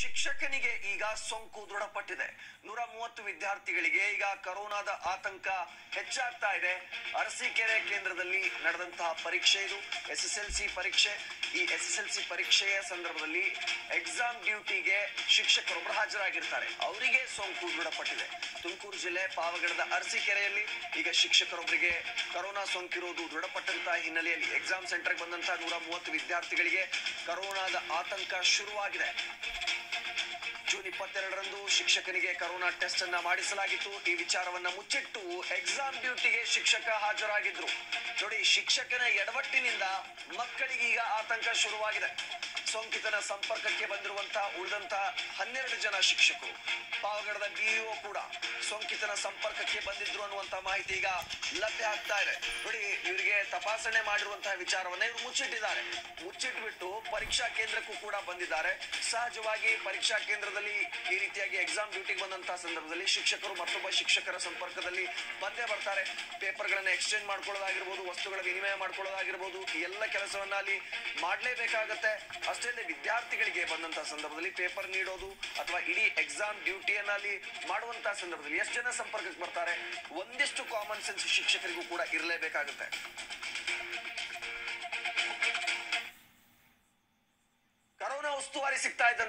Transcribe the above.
ಶಿಕ್ಷಕನಿಗೆ ಈಗ ಸೋಂಕು ದೃಢಪಟ್ಟಿದೆ. ನೂರ ಮೂವತ್ತು ವಿದ್ಯಾರ್ಥಿಗಳಿಗೆ ಈಗ ಕರೋನಾದ ಆತಂಕ ಹೆಚ್ಚಾಗ್ತಾ ಇದೆ. ಅರಸೀಕೆರೆ ಕೇಂದ್ರದಲ್ಲಿ ನಡೆದಂತಹ ಪರೀಕ್ಷೆ ಇದು. ಎಸ್ ಎಸ್ ಎಲ್ ಸಿ ಪರೀಕ್ಷೆ. ಈ ಎಸ್ ಎಸ್ ಎಲ್ ಸಿ ಪರೀಕ್ಷೆಯ ಸಂದರ್ಭದಲ್ಲಿ ಎಕ್ಸಾಮ್ ಡ್ಯೂಟಿಗೆ ಶಿಕ್ಷಕರೊಬ್ಬರು ಹಾಜರಾಗಿರ್ತಾರೆ. ಅವರಿಗೆ ಸೋಂಕು ದೃಢಪಟ್ಟಿದೆ. ತುಮಕೂರು ಜಿಲ್ಲೆ ಪಾವಗಡದ ಅರಸೀಕೆರೆಯಲ್ಲಿ ಈಗ ಶಿಕ್ಷಕರೊಬ್ಬರಿಗೆ ಕರೋನಾ ಸೋಂಕಿರುವುದು ದೃಢಪಟ್ಟಂತಹ ಹಿನ್ನೆಲೆಯಲ್ಲಿ ಎಕ್ಸಾಮ್ ಸೆಂಟರ್ಗೆ ಬಂದಂತಹ ನೂರ ಮೂವತ್ತು ವಿದ್ಯಾರ್ಥಿಗಳಿಗೆ ಕರೋನಾದ ಆತಂಕ ಶುರುವಾಗಿದೆ. ಇಪ್ಪತ್ತೆರಡರಂದು ಶಿಕ್ಷಕನಿಗೆ ಕರೋನಾ ಟೆಸ್ಟ್ ಅನ್ನ ಮಾಡಿಸಲಾಗಿತ್ತು. ಈ ವಿಚಾರವನ್ನ ಮುಚ್ಚಿಟ್ಟು ಎಕ್ಸಾಮ್ ಡ್ಯೂಟಿಗೆ ಶಿಕ್ಷಕ ಹಾಜರಾಗಿದ್ರು. ನೋಡಿ, ಶಿಕ್ಷಕನ ಎಡವಟ್ಟಿನಿಂದ ಮಕ್ಕಳಿಗೆ ಈಗ ಆತಂಕ ಶುರುವಾಗಿದೆ. ಸೋಂಕಿತನ ಸಂಪರ್ಕಕ್ಕೆ ಬಂದಿರುವಂತಹ ಉಳಿದಂತಹ ಹನ್ನೆರಡು ಜನ ಶಿಕ್ಷಕರು. ಪಾವಗಡದ ಬಿಇಒ ಕೂಡ ಸೋಂಕಿತನ ಸಂಪರ್ಕಕ್ಕೆ ಬಂದಿದ್ರು ಅನ್ನುವಂತ ಮಾಹಿತಿ ಈಗ ಲಭ್ಯ ಆಗ್ತಾ ಇದೆ. ನೋಡಿ ತಪಾಸಣೆ ಮಾಡಿರುವಂತಹ ವಿಚಾರವನ್ನ ಇವರು ಮುಚ್ಚಿಟ್ಟಿದ್ದಾರೆ. ಮುಚ್ಚಿಟ್ಬಿಟ್ಟು ಪರೀಕ್ಷಾ ಕೇಂದ್ರಕ್ಕೂ ಕೂಡ ಬಂದಿದ್ದಾರೆ. ಸಹಜವಾಗಿ ಪರೀಕ್ಷಾ ಕೇಂದ್ರದಲ್ಲಿ ಈ ರೀತಿಯಾಗಿ ಎಕ್ಸಾಮ್ ಡ್ಯೂಟಿಗೆ ಬಂದಂತಹ ಸಂದರ್ಭದಲ್ಲಿ ಶಿಕ್ಷಕರು ಮತ್ತೊಬ್ಬ ಶಿಕ್ಷಕರ ಸಂಪರ್ಕದಲ್ಲಿ ಬಂದೇ ಬರ್ತಾರೆ. ಪೇಪರ್ಗಳನ್ನು ಎಕ್ಸ್ಚೇಂಜ್ ಮಾಡ್ಕೊಳ್ಳೋದಾಗಿರ್ಬೋದು, ವಸ್ತುಗಳ ವಿನಿಮಯ ಮಾಡ್ಕೊಳ್ಳೋದಾಗಿರ್ಬೋದು ಎಲ್ಲ ಕೆಲಸವನ್ನ ಅಲ್ಲಿ ಮಾಡಲೇಬೇಕಾಗತ್ತೆ. ಅಷ್ಟೇ ವಿದ್ಯಾರ್ಥಿಗಳಿಗೆ ಬಂದಂತಹ ಸಂದರ್ಭದಲ್ಲಿ ಪೇಪರ್ ನೀಡೋದು ಅಥವಾ ಇಡೀ ಎಕ್ಸಾಮ್ ಡ್ಯೂಟಿಯನ್ನ ಅಲ್ಲಿ ಮಾಡುವಂತಹ ಸಂದರ್ಭದಲ್ಲಿ ಎಷ್ಟು ಜನ ಸಂಪರ್ಕಕ್ಕೆ ಬರ್ತಾರೆ? ಒಂದಿಷ್ಟು ಕಾಮನ್ ಸೆನ್ಸ್ ಶಿಕ್ಷಕರಿಗೂ ಕೂಡ ಇರಲೇಬೇಕಾಗುತ್ತೆ. Dostlar isiptaydan